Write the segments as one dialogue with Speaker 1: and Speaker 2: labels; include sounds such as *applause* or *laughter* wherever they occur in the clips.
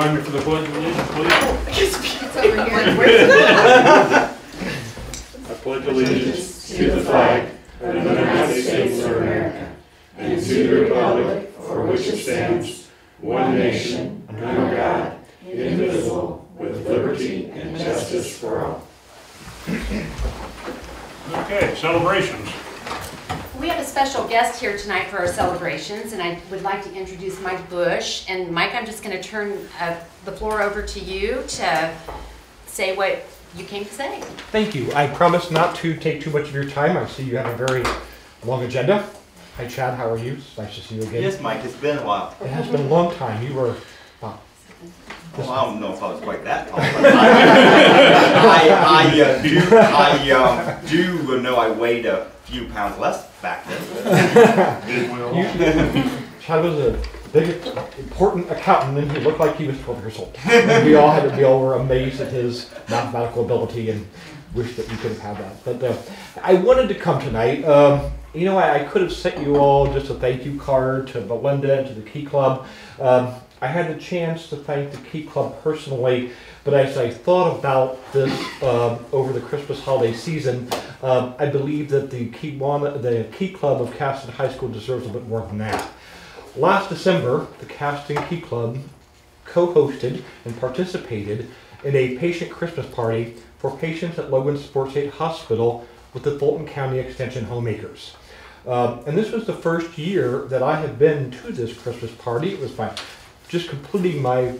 Speaker 1: join me for the pledge of allegiance, please?
Speaker 2: It's over here. *laughs*
Speaker 1: I pledge allegiance to the flag of the United States of America and to the republic for which it stands, one nation, under God, indivisible, with liberty and justice for all. Okay, celebrations.
Speaker 2: We have a special guest here tonight for our celebrations, and I would like to introduce Mike Bush. And Mike, I'm just going to turn uh, the floor over to you to say what you came to say.
Speaker 3: Thank you. I promise not to take too much of your time. I see you have a very long agenda. Hi, Chad. How are you? It's nice to see you again.
Speaker 4: Yes, Mike, it's been a while.
Speaker 3: It has been a long time. You were. Wow.
Speaker 4: Well, I don't know if I was quite that tall. but *laughs* I, I, uh, do, I um, do know I weighed a few pounds less back then.
Speaker 1: Did? *laughs*
Speaker 3: You, Chad was a big, important accountant, and he looked like he was 12 years old. And we all had, we all were amazed at his mathematical ability and wish that we could have had that. But uh, I wanted to come tonight. Um, you know, I, I could have sent you all just a thank you card to Belinda and to the Key Club. Um, I had the chance to thank the Key Club personally, but as I thought about this um, over the Christmas holiday season, um, I believe that the Key, the Key Club of Caston High School deserves a bit more than that. Last December, the Caston Key Club co-hosted and participated in a patient Christmas party for patients at Logansport State Hospital with the Fulton County Extension Homemakers. Um, and this was the first year that I had been to this Christmas party. It was my just completing my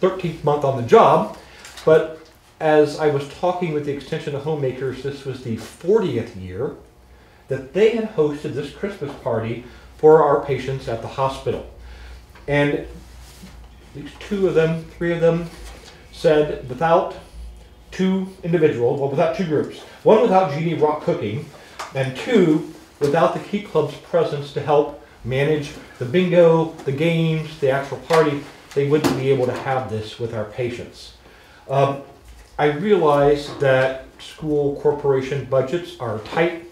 Speaker 3: 13th month on the job, but as I was talking with the Extension of Homemakers, this was the 40th year that they had hosted this Christmas party for our patients at the hospital. And two of them, three of them, said without two individuals, well, without two groups, one without Jeannie Rock cooking, and two without the Key Club's presence to help manage the bingo, the games, the actual party, they wouldn't be able to have this with our patients. Um, I realize that school corporation budgets are tight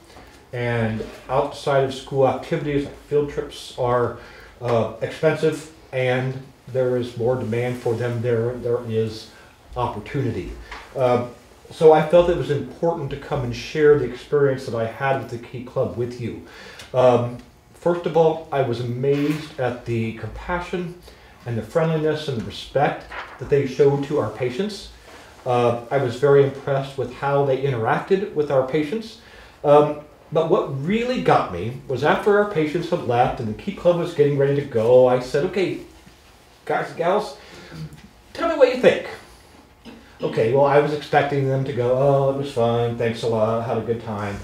Speaker 3: and outside of school activities like field trips are uh, expensive and there is more demand for them there there is opportunity Um, so i felt it was important to come and share the experience that i had with the key club with you um, first of all i was amazed at the compassion and the friendliness and the respect that they showed to our patients uh, i was very impressed with how they interacted with our patients um, but what really got me was after our patients had left and the key club was getting ready to go, I said, okay, guys and gals, tell me what you think. Okay, well, I was expecting them to go, oh, it was fine, thanks a lot, had a good time.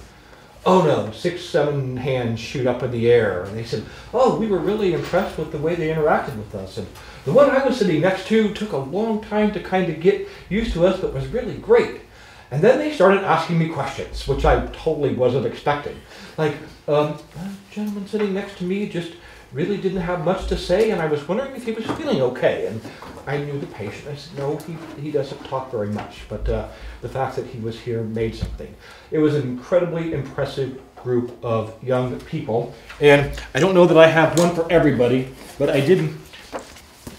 Speaker 3: Oh no, six, seven hands shoot up in the air. And they said, oh, we were really impressed with the way they interacted with us. And the one I was sitting next to took a long time to kind of get used to us, but was really great. And then they started asking me questions, which I totally wasn't expecting. Like, um, "Uh, gentleman sitting next to me just really didn't have much to say, and I was wondering if he was feeling okay. And I knew the patient. I said, no, he, he doesn't talk very much, but uh, the fact that he was here made something. It was an incredibly impressive group of young people. And I don't know that I have one for everybody, but I did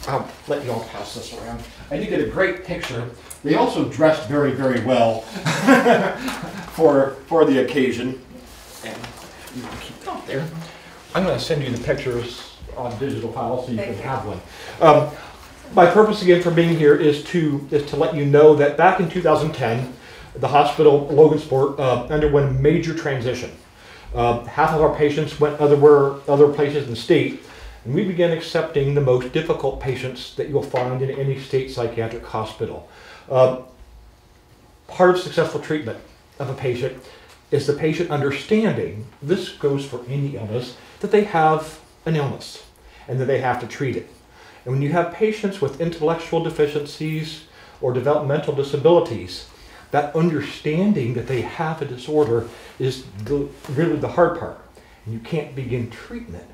Speaker 3: I'll let you all pass this around. I did get a great picture. They also dressed very, very well *laughs* for for the occasion. And you can keep it up there. I'm going to send you the pictures on digital file so you can have one. Um, my purpose again for being here is to is to let you know that back in 2010, the hospital Logansport uh, underwent a major transition. Uh, half of our patients went other other places in the state, and we began accepting the most difficult patients that you'll find in any state psychiatric hospital. Uh, part of successful treatment of a patient is the patient understanding, this goes for any illness, that they have an illness and that they have to treat it. And when you have patients with intellectual deficiencies or developmental disabilities, that understanding that they have a disorder is the, really the hard part. And you can't begin treatment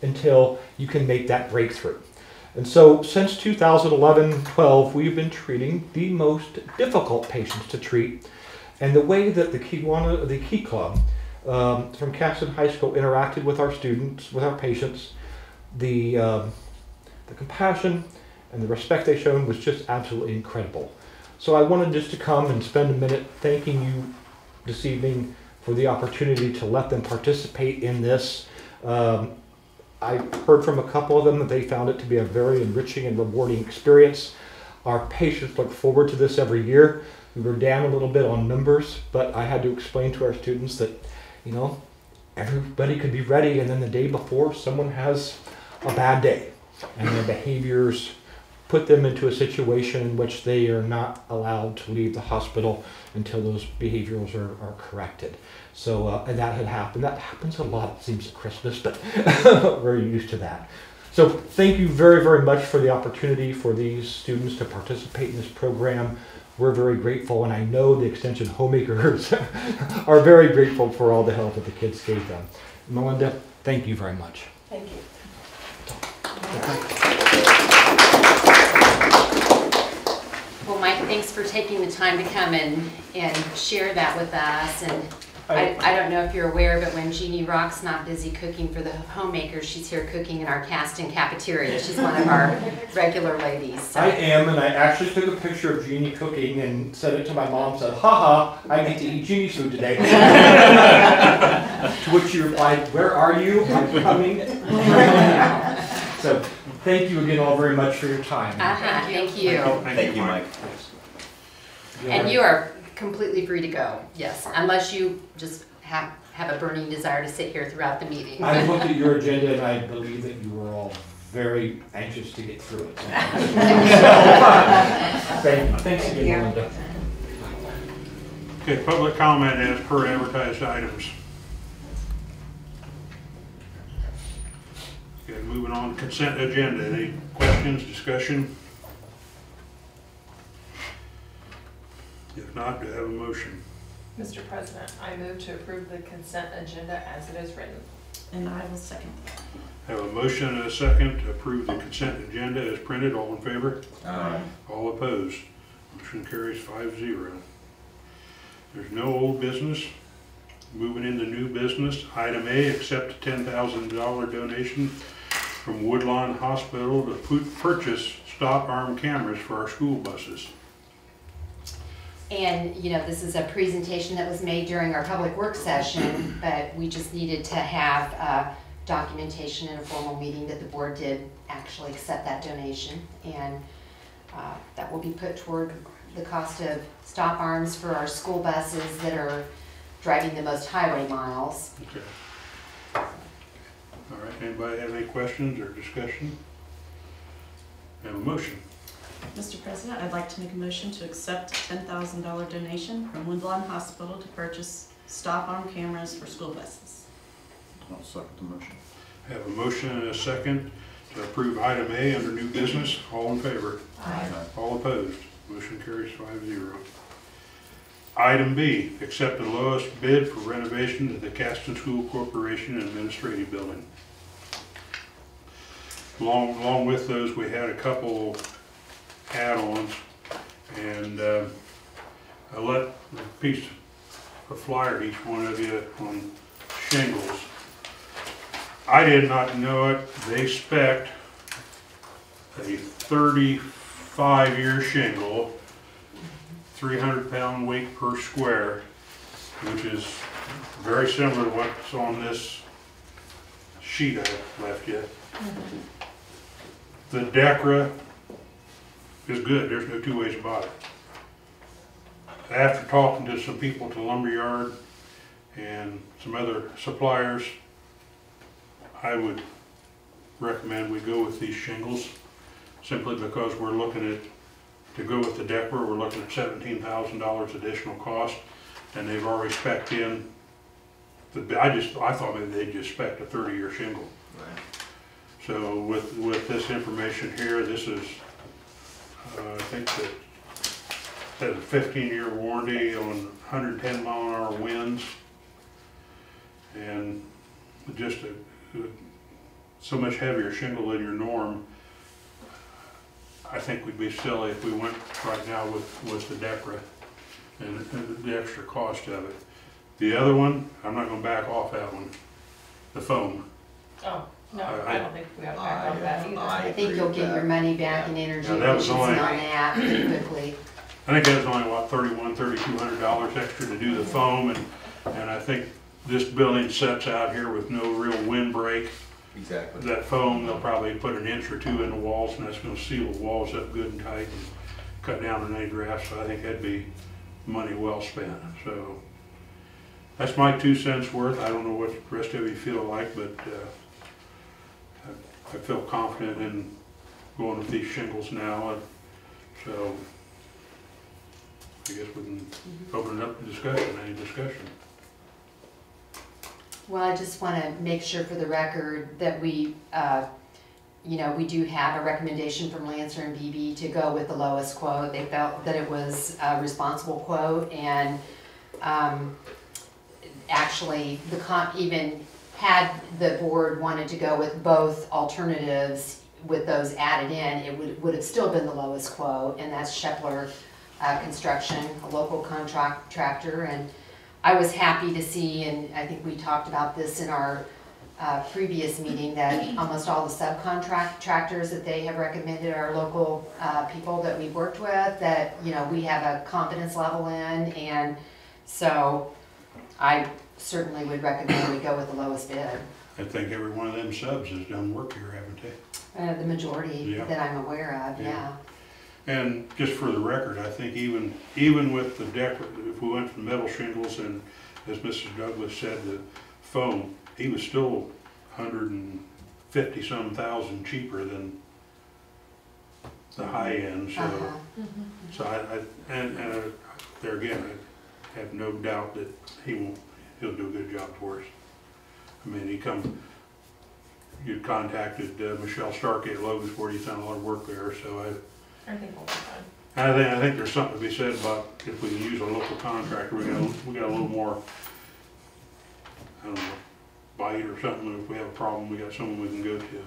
Speaker 3: until you can make that breakthrough. And so since 2011-12, we've been treating the most difficult patients to treat. And the way that the Kiwana, the Key Club um, from Caston High School interacted with our students, with our patients, the, um, the compassion and the respect they showed was just absolutely incredible. So I wanted just to come and spend a minute thanking you this evening for the opportunity to let them participate in this. Um, I heard from a couple of them that they found it to be a very enriching and rewarding experience. Our patients look forward to this every year. We were down a little bit on numbers, but I had to explain to our students that, you know, everybody could be ready, and then the day before, someone has a bad day, and their behaviors put them into a situation in which they are not allowed to leave the hospital until those behaviors are, are corrected. So, uh, and that had happened. That happens a lot, it seems, at Christmas, but *laughs* we're used to that. So, thank you very, very much for the opportunity for these students to participate in this program. We're very grateful, and I know the Extension homemakers *laughs* are very grateful for all the help that the kids gave them. Melinda, thank you very much.
Speaker 5: Thank you.
Speaker 2: Well, Mike, thanks for taking the time to come and, and share that with us. And I, I don't know if you're aware, but when Jeannie Rock's not busy cooking for the homemakers, she's here cooking in our Caston cafeteria. She's one of our *laughs* regular ladies. so-
Speaker 3: I am, and I actually took a picture of Jeannie cooking and sent it to my mom. Said, "Haha, I get to eat Jeannie's food today." *laughs* to which she replied, "Where are you? I'm coming." so, thank you again all very much for your time.
Speaker 2: Uh-huh, thank you.
Speaker 4: Thank you, Mike.
Speaker 2: And you are completely free to go, yes, unless you just have, have a burning desire to sit here throughout the meeting.
Speaker 3: I *laughs* looked at your agenda and I believe that you were all very anxious to get through it. *laughs* Thank you. Thanks again, Melinda.
Speaker 1: Okay, public comment as per advertised items. Okay, moving on, consent agenda, any questions, discussion? If not, do I have a motion?
Speaker 5: Mr. President, I move to approve the consent agenda as it is written.
Speaker 6: And I will second.
Speaker 1: Have a motion and a second to approve the consent agenda as printed, all in favor? Aye. All opposed? Motion carries five zero. There's no old business. Moving into new business, item A, accept a ten thousand dollar donation from Woodlawn Hospital to pu- purchase stop arm cameras for our school buses.
Speaker 2: And, you know, this is a presentation that was made during our public work session, but we just needed to have uh, documentation in a formal meeting that the board did actually accept that donation. And uh, that will be put toward the cost of stop arms for our school buses that are driving the most highway miles.
Speaker 1: Okay. All right, anybody have any questions or discussion? Have a motion.
Speaker 6: Mr. President, I'd like to make a motion to accept a ten thousand dollar donation from Woodlawn Hospital to purchase stop arm cameras for school buses.
Speaker 7: I'll second the motion.
Speaker 1: I have a motion and a second to approve item A under new business. All in favor? Aye. All opposed? Motion carries five zero. Item B, accept the lowest bid for renovation of the Caston School Corporation Administrative Building. Along, along with those, we had a couple add-ons, and uh, I let a piece of flyer each one of you on shingles. I did not know it, they spec a thirty-five year shingle, three hundred pound weight per square, which is very similar to what's on this sheet I left you. The Decra is good, there's no two ways about it. After talking to some people at the lumberyard and some other suppliers, I would recommend we go with these shingles, simply because we're looking at, to go with the Decra, we're looking at seventeen thousand dollars additional cost, and they've already spec'd in, the, I just, I thought maybe they'd just spec'd a thirty-year shingle. Right. So with, with this information here, this is, uh, I think that, has a fifteen-year warranty on hundred ten mile an hour winds. And just a, so much heavier shingle than your norm. I think we'd be silly if we went right now with, with the Decra and and the extra cost of it. The other one, I'm not gonna back off that one, the foam.
Speaker 5: Oh, No,
Speaker 1: I-
Speaker 5: I don't think we have to act on that either.
Speaker 4: I
Speaker 2: I think
Speaker 4: agree
Speaker 2: you'll
Speaker 4: with
Speaker 2: get your
Speaker 4: that.
Speaker 2: money back in energy
Speaker 1: Yeah, that was
Speaker 2: efficiency on
Speaker 1: only-
Speaker 2: that pretty quickly.
Speaker 1: I think that was only, what, thirty-one, thirty-two hundred dollars extra to do the foam, and, and I think this building sets out here with no real windbreak.
Speaker 4: Exactly.
Speaker 1: That foam, they'll probably put an inch or two in the walls, and that's gonna seal the walls up good and tight and cut down on any drafts, so I think that'd be money well spent, so. That's my two cents worth, I don't know what the rest of you feel like, but, uh, I I feel confident in going with these shingles now, and so. I guess we can open it up to discussion, any discussion?
Speaker 2: Well, I just want to make sure for the record that we, uh, you know, we do have a recommendation from Lancer and Beebe to go with the lowest quote. They felt that it was a responsible quote and um, actually, the comp, even had the board wanted to go with both alternatives with those added in, it would, would have still been the lowest quote, and that's Shepler uh, Construction, a local contractor, and I was happy to see, and I think we talked about this in our uh, previous meeting, that almost all the subcontractors that they have recommended are local uh, people that we've worked with, that, you know, we have a confidence level in, and so I certainly would recommend we go with the lowest bid,
Speaker 1: I think every one of them subs has done work here, haven't they?
Speaker 2: Uh, the majority
Speaker 1: Yeah.
Speaker 2: that I'm aware of,
Speaker 1: Yeah.
Speaker 2: yeah.
Speaker 1: And just for the record, I think even, even with the deck, if we went from metal shingles and, as Mrs. Douglas said, the foam, he was still hundred and fifty-some thousand cheaper than the high end, so.
Speaker 2: Uh-huh.
Speaker 1: So I, I, and, and uh, there again, have no doubt that he will, he'll do a good job for us. I mean, he come, you contacted uh, Michelle Starkey at Logansport, he's done a lot of work there, so I,
Speaker 5: I think we'll be fine.
Speaker 1: I think, I think there's something to be said about if we can use a local contractor, we got, a- we got a little more, I don't know, bite or something, if we have a problem, we got someone we can go to.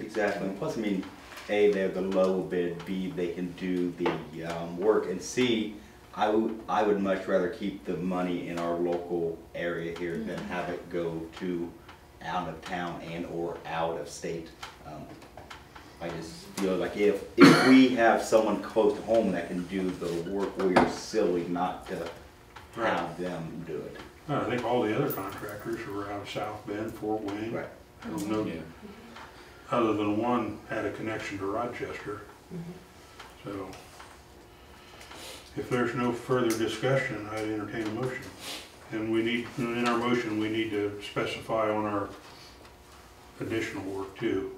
Speaker 4: Exactly. Plus, I mean, A, they're the low bid, B, they can do the um, work, and C, I would, I would much rather keep the money in our local area here than mm-hmm. have it go to out of town and or out of state. Um, I just feel like if, if we have someone close to home that can do the work, we are silly not to have them do it.
Speaker 1: Uh, I think all the other contractors are out of South Bend, Fort Wayne.
Speaker 4: Right.
Speaker 1: I don't know, other than one had a connection to Rochester. Mm-hmm. So, if there's no further discussion, I entertain a motion. And we need, in our motion, we need to specify on our additional work too.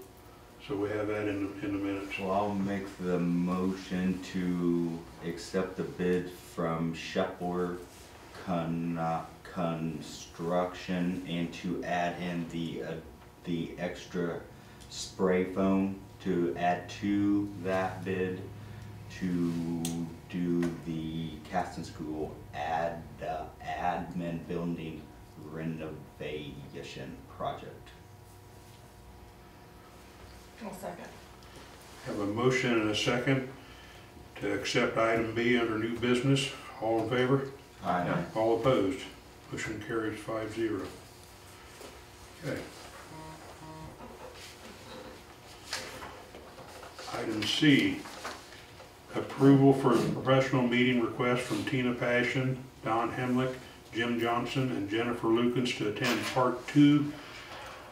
Speaker 1: So we have that in, the in the minutes.
Speaker 4: Well, I'll make the motion to accept the bid from Shepler Con, Construction and to add in the, uh, the extra spray foam to add to that bid to do the Caston School ad, uh, admin building renovation project.
Speaker 5: I'll second.
Speaker 1: Have a motion and a second to accept item B under new business. All in favor?
Speaker 4: Aye.
Speaker 1: All opposed? Motion carries five zero. Okay. Item C, approval for professional meeting request from Tina Passion, Don Helmick, Jim Johnson, and Jennifer Lukens to attend part two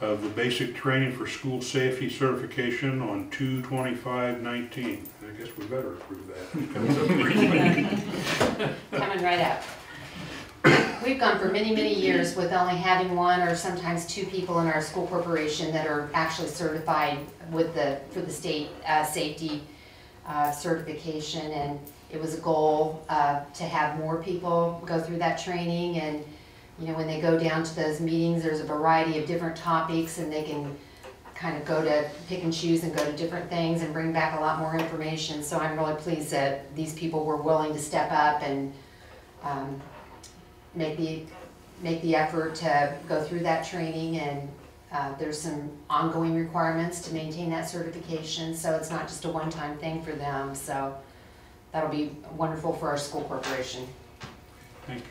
Speaker 1: of the basic training for school safety certification on two twenty-five nineteen. I guess we better approve that. *laughs*
Speaker 2: Coming right up. We've gone for many, many years with only having one or sometimes two people in our school corporation that are actually certified with the, for the state, uh, safety, uh, certification. And it was a goal, uh, to have more people go through that training and, you know, when they go down to those meetings, there's a variety of different topics and they can kind of go to pick and choose and go to different things and bring back a lot more information. So I'm really pleased that these people were willing to step up and um, make the, make the effort to go through that training and uh, there's some ongoing requirements to maintain that certification, so it's not just a one-time thing for them, so that'll be wonderful for our school corporation.
Speaker 1: Thank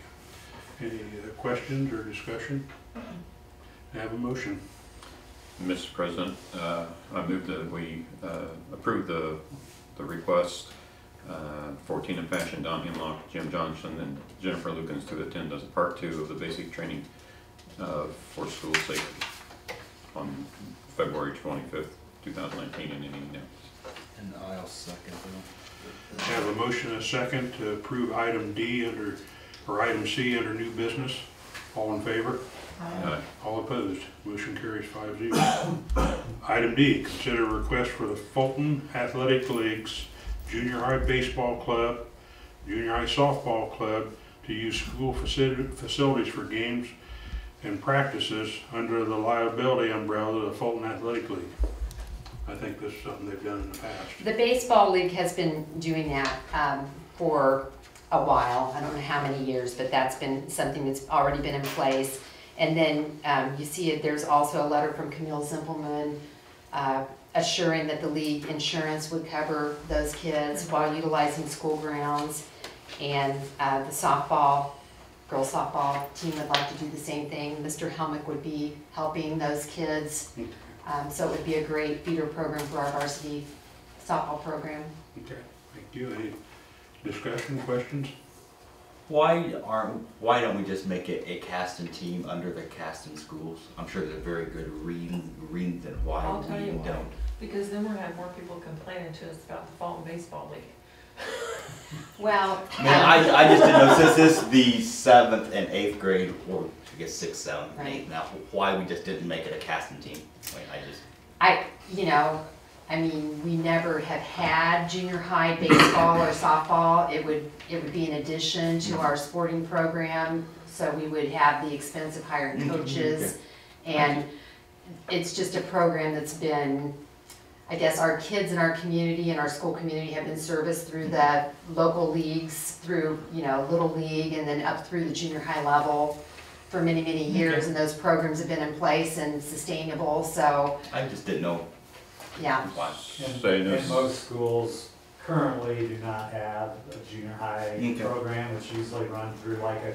Speaker 1: you. Any uh, questions or discussion? I Have a motion.
Speaker 8: Mr. President, uh, I move that we uh, approve the, the request uh, for Tina Passion, Don Helmick, Jim Johnson, and Jennifer Lukens to attend as part two of the basic training uh, for school safety on February twenty-fifth, two thousand nineteen in Indianapolis.
Speaker 4: And I'll second
Speaker 1: I Have a motion and a second to approve item D under, or item C under new business. All in favor?
Speaker 8: Aye.
Speaker 1: All opposed? Motion carries five zero. Item D, consider a request for the Fulton Athletic League's Junior High Baseball Club, Junior High Softball Club to use school faci- facilities for games and practices under the liability umbrella of the Fulton Athletic League. I think this is something they've done in the past.
Speaker 2: The baseball league has been doing that um, for a while. I don't know how many years, but that's been something that's already been in place. And then um, you see it, there's also a letter from Camille Zimpelman uh, assuring that the league insurance would cover those kids while utilizing school grounds. And uh, the softball, girls softball team would like to do the same thing. Mr. Helmick would be helping those kids. Um, So it would be a great feeder program for our varsity softball program.
Speaker 1: Okay, thank you. Any discussion, questions?
Speaker 4: Why aren't, why don't we just make it a Caston team under the Caston schools? I'm sure there's a very good reason, reason why
Speaker 5: I'll tell
Speaker 4: we
Speaker 5: you why.
Speaker 4: don't.
Speaker 5: Because then we're gonna have more people complaining to us about the Fulton Baseball League. *laughs*
Speaker 2: Well,
Speaker 4: I I, I just didn't know, since this is the seventh and eighth grade, or I guess sixth, seventh, and eighth now, why we just didn't make it a Caston team? I mean, I just,
Speaker 2: I, you know, I mean, we never have had junior high baseball or softball. It would, it would be an addition to our sporting program, so we would have the expense of hiring
Speaker 4: Mhm,
Speaker 2: coaches. And it's just a program that's been, I guess, our kids in our community and our school community have been serviced through the local leagues, through, you know, Little League, and then up through the junior high level for many, many years. And those programs have been in place and sustainable, so,
Speaker 4: I just didn't know
Speaker 2: yeah.
Speaker 4: why.
Speaker 9: And,
Speaker 8: Say
Speaker 9: and most schools currently do not have a junior high
Speaker 4: Okay.
Speaker 9: program, it's usually run through like a.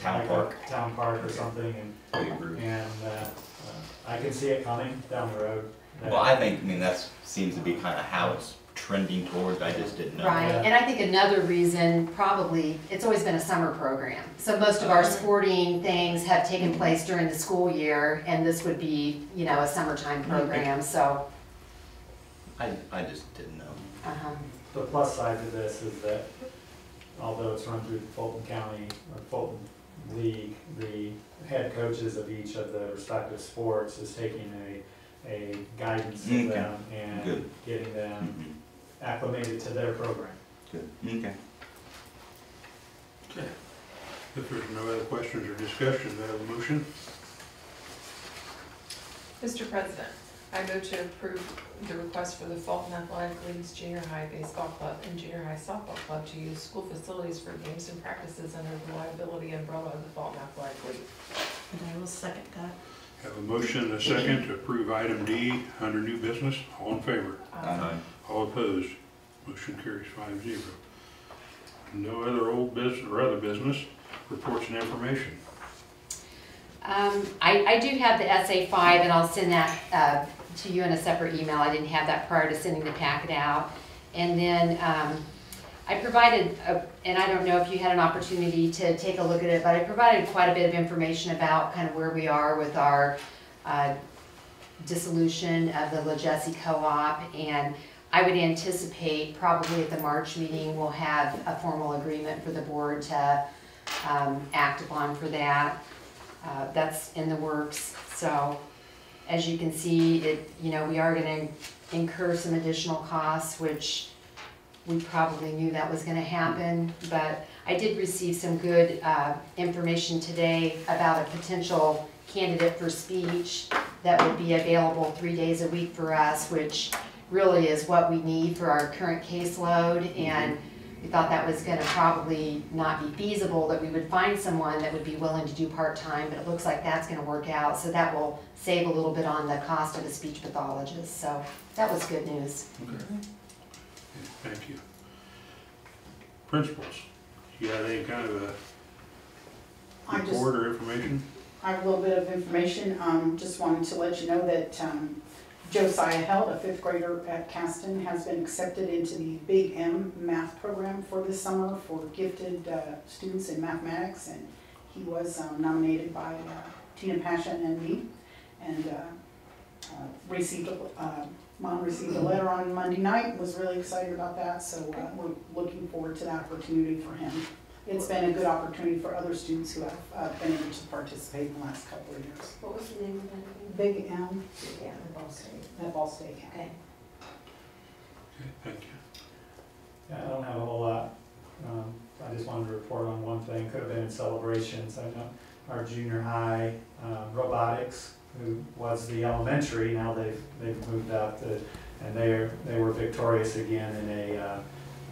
Speaker 4: Town
Speaker 9: like a
Speaker 4: park.
Speaker 9: Town park or something, and,
Speaker 4: I agree.
Speaker 9: and, uh, uh, I can see it coming down the road.
Speaker 4: Well, I think, I mean, that seems to be kind of how it's trending towards, I just didn't know.
Speaker 2: Right,
Speaker 9: Yeah.
Speaker 2: and I think another reason, probably, it's always been a summer program. So most of our sporting things have taken place during the school year, and this would be, you know, a summertime program, so,
Speaker 4: I, I just didn't know.
Speaker 2: uh-huh.
Speaker 9: The plus side to this is that although it's run through Fulton County or Fulton League, the head coaches of each of the respective sports is taking a, a guidance
Speaker 4: Okay.
Speaker 9: them and
Speaker 4: Good.
Speaker 9: getting them
Speaker 4: Mhm.
Speaker 9: acclimated to their program.
Speaker 4: Good, okay.
Speaker 1: Okay. If there's no other questions or discussion, do I have a motion?
Speaker 5: Mr. President, I move to approve the request for the Fulton Athletic League's Junior High Baseball Club and Junior High Softball Club to use school facilities for games and practices under the liability umbrella of the Fulton Athletic League.
Speaker 6: And I will second that.
Speaker 1: Have a motion and a second to approve item D under new business. All in favor?
Speaker 5: Um,
Speaker 1: All opposed? Motion carries five zero. No other old business or other business, reports and information.
Speaker 2: Um, I, I do have the SA five, and I'll send that, uh, to you in a separate email. I didn't have that prior to sending the packet out. And then, um, I provided, a- and I don't know if you had an opportunity to take a look at it, but I provided quite a bit of information about kind of where we are with our, uh, dissolution of the LaJesse Co-op, and I would anticipate probably at the March meeting, we'll have a formal agreement for the board to, um, act upon for that. Uh, That's in the works, so as you can see, it, you know, we are gonna incur some additional costs, which we probably knew that was gonna happen, but I did receive some good uh, information today about a potential candidate for speech that would be available three days a week for us, which really is what we need for our current caseload, and we thought that was gonna probably not be feasible, that we would find someone that would be willing to do part-time, but it looks like that's gonna work out, so that will save a little bit on the cost of a speech pathologist, so that was good news.
Speaker 1: Thank you. Principals, you got any kind of a
Speaker 10: I just,
Speaker 1: report or information?
Speaker 10: I have a little bit of information. Um, just wanted to let you know that, um, Josiah Held, a fifth grader at Caston, has been accepted into the Big M math program for this summer for gifted, uh, students in mathematics. And he was um, nominated by, uh, Tina Passion and me. And, uh, uh, received, a- uh, mom received a letter on Monday night, was really excited about that. So, uh, we're looking forward to that opportunity for him it's been a good opportunity for other students who have uh, been able to participate in the last couple of years.
Speaker 11: What was the name of that?
Speaker 10: Big M
Speaker 11: Yeah, the Ball State.
Speaker 10: at Ball State.
Speaker 11: Okay.
Speaker 1: Thank you.
Speaker 9: Yeah, I don't have a whole lot. Um, I just wanted to report on one thing, could have been in celebrations. I know our junior high uh, robotics, who was the elementary, now they've, they've moved up to, and they're, they were victorious again in a, uh,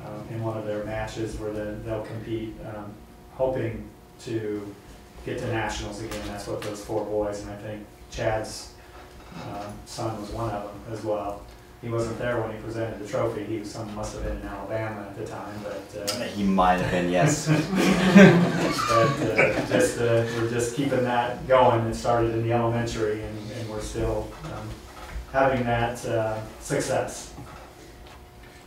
Speaker 9: um, in one of their matches where then they'll compete, um, hoping to get to nationals again. That's what those four boys, and I think Chad's um, son was one of them as well. He wasn't there when he presented the trophy. He was some must have been in Alabama at the time, but uh,
Speaker 4: He might have been, yes. *laughs*
Speaker 9: but uh, just uh, we're just keeping that going. It started in the elementary, and, and we're still um, having that uh, success.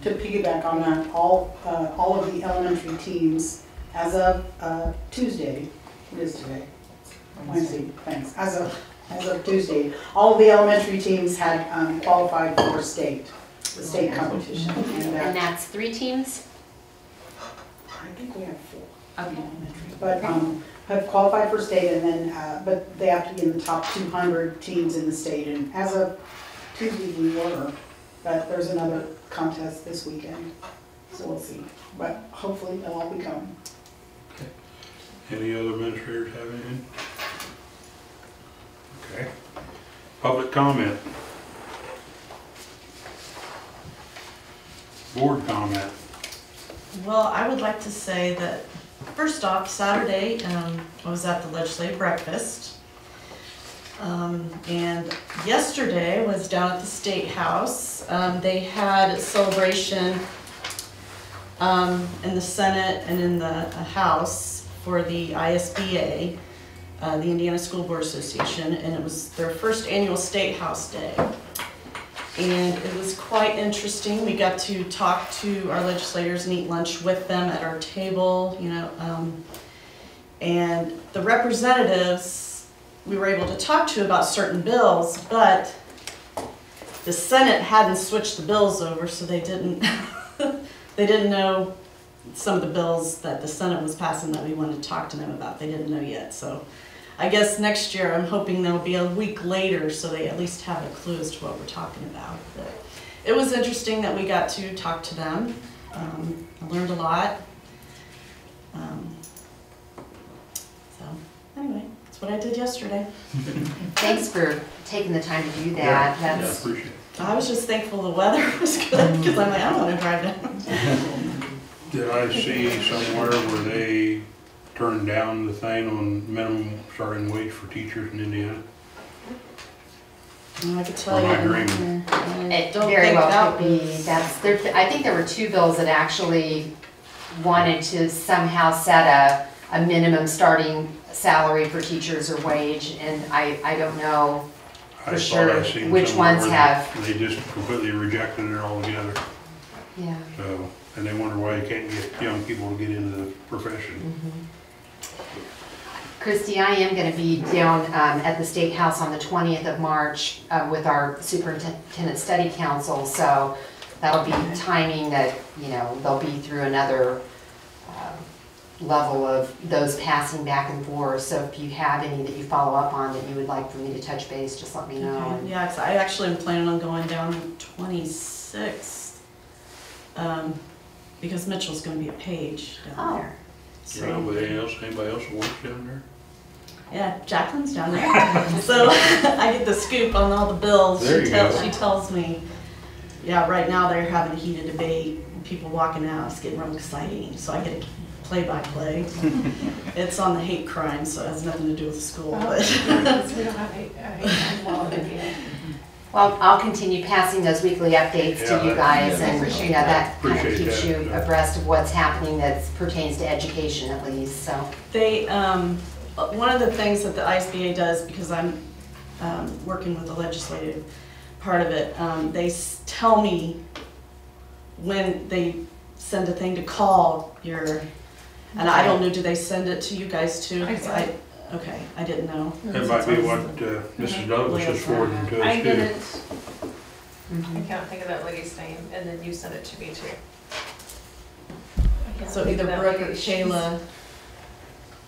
Speaker 10: To piggyback on that, all, uh, all of the elementary teams, as of uh, Tuesday, it is today? Wednesday, thanks. As of, as of Tuesday, all of the elementary teams had um, qualified for state, the state competition. And
Speaker 2: And
Speaker 10: uh,
Speaker 2: that's three teams?
Speaker 10: I think we have four.
Speaker 2: Okay.
Speaker 10: elementary, But, um, have qualified for state and then, uh, but they have to be in the top two hundred teams in the state. And as of Tuesday, we were, but there's another contest this weekend, so we'll see. But hopefully they'll all be coming.
Speaker 1: Any other administrators have anything? Okay. Public comment. Board comment.
Speaker 6: Well, I would like to say that, first off, Saturday, um, I was at the legislative breakfast. Um, and yesterday was down at the State House. Um, they had a celebration, um, in the Senate and in the uh, House for the ISBA, uh, the Indiana School Board Association, and it was their first annual State House Day. And it was quite interesting. We got to talk to our legislators and eat lunch with them at our table, you know. Um, and the representatives, we were able to talk to about certain bills, but the Senate hadn't switched the bills over, so they didn't, *laughs* they didn't know some of the bills that the Senate was passing that we wanted to talk to them about. They didn't know yet, so I guess next year, I'm hoping they'll be a week later, so they at least have a clue as to what we're talking about. But It was interesting that we got to talk to them. Um, I learned a lot. Um, So, anyway, that's what I did yesterday. *laughs*
Speaker 2: Thanks for taking the time to do that.
Speaker 1: Yeah,
Speaker 2: That's,
Speaker 1: appreciate it.
Speaker 6: I was just thankful the weather *laughs* was good, because I'm like, I don't wanna drive down.
Speaker 1: Did I see somewhere where they turned down the thing on minimum starting wage for teachers in Indiana?
Speaker 6: And I could tell
Speaker 1: Or
Speaker 6: you.
Speaker 1: am I dreaming?
Speaker 6: I
Speaker 2: it
Speaker 6: don't
Speaker 2: very
Speaker 6: think
Speaker 2: well
Speaker 6: that
Speaker 2: could be,
Speaker 6: was-
Speaker 2: that's, there, I think there were two bills that actually wanted to somehow set a, a minimum starting salary for teachers or wage, and I, I don't know.
Speaker 1: I
Speaker 2: For
Speaker 1: thought I
Speaker 2: sure.
Speaker 1: seen
Speaker 2: Which
Speaker 1: somewhere
Speaker 2: ones
Speaker 1: where
Speaker 2: have-
Speaker 1: They just completely rejected it altogether,
Speaker 2: Yeah.
Speaker 1: so, and they wonder why you can't get young people to get into the profession. Mm-hmm.
Speaker 2: Christy, I am gonna be down um, at the State House on the twentieth of March uh, with our Superintendent Study Council, so that'll be timing that, you know, they'll be through another um, level of those passing back and forth, so if you have any that you follow up on that you would like for me to touch base, just let me know.
Speaker 6: Okay,
Speaker 2: and-
Speaker 6: Yeah, 'cause I actually am planning on going down the twenty-sixth. Um, because Mitchell's gonna be a page down
Speaker 2: Oh.
Speaker 6: there.
Speaker 1: You know,
Speaker 6: So,
Speaker 1: but anybody else, anybody else that works down there?
Speaker 6: Yeah, Jacqueline's down there. *laughs* So *laughs* I get the scoop on all the bills.
Speaker 1: There
Speaker 6: She
Speaker 1: you
Speaker 6: tells,
Speaker 1: go.
Speaker 6: she tells me, yeah, right now they're having a heated debate, people walking out, it's getting real exciting, so I get a play-by-play. *laughs* It's on the hate crime, so it has nothing to do with the school,
Speaker 5: Oh,
Speaker 6: but.
Speaker 5: we don't have a, a hate crime law in
Speaker 2: Well, I'll continue passing those weekly updates
Speaker 1: Yeah,
Speaker 2: to you guys,
Speaker 4: yeah,
Speaker 2: and,
Speaker 4: appreciate
Speaker 2: you know, that kind of keeps
Speaker 1: that,
Speaker 2: you
Speaker 1: yeah.
Speaker 2: abreast of what's happening that pertains to education at least, so.
Speaker 6: They, um, uh, one of the things that the ISBA does, because I'm um, working with the legislative part of it, um, they s- tell me when they send a thing to call your, and I don't know, do they send it to you guys too? 'Cause
Speaker 5: I
Speaker 6: I, okay, I didn't know.
Speaker 1: That might be what uh, Mrs. Douglas is forwarding to
Speaker 5: I
Speaker 1: us
Speaker 5: get
Speaker 1: too.
Speaker 5: it,
Speaker 2: Mm-hmm.
Speaker 5: I can't think of that lady's name, and then you sent it to me too. I can't
Speaker 6: So
Speaker 5: think
Speaker 6: either
Speaker 5: of that
Speaker 6: Brooke or
Speaker 5: lady. She's-
Speaker 6: Shayla,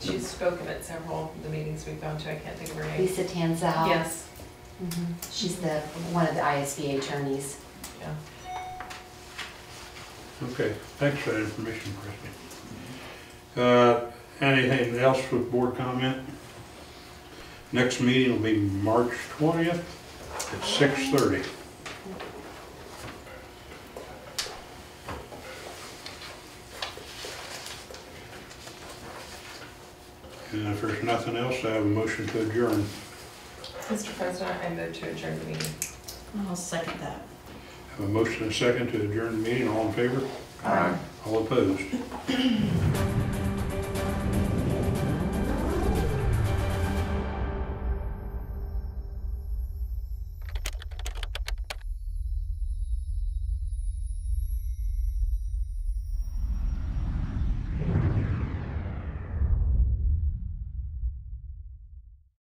Speaker 5: She's spoken at several of the meetings we've gone to. I can't think of her name.
Speaker 2: Lisa Tanselle.
Speaker 5: Yes.
Speaker 2: Mm -hmm. She's the one of the ISBA attorneys.
Speaker 5: Yeah.
Speaker 1: Okay, thanks for that information, Christy. Mm-hmm. Uh, anything else with board comment? Next meeting will be March 20th at 6.30. And if there's nothing else, I have a motion to adjourn.
Speaker 5: Mr. President, I move to adjourn the meeting.
Speaker 6: I'll second that.
Speaker 1: I have a motion and a second to adjourn the meeting, all in favor?
Speaker 11: Aye.
Speaker 1: All opposed? *clears throat*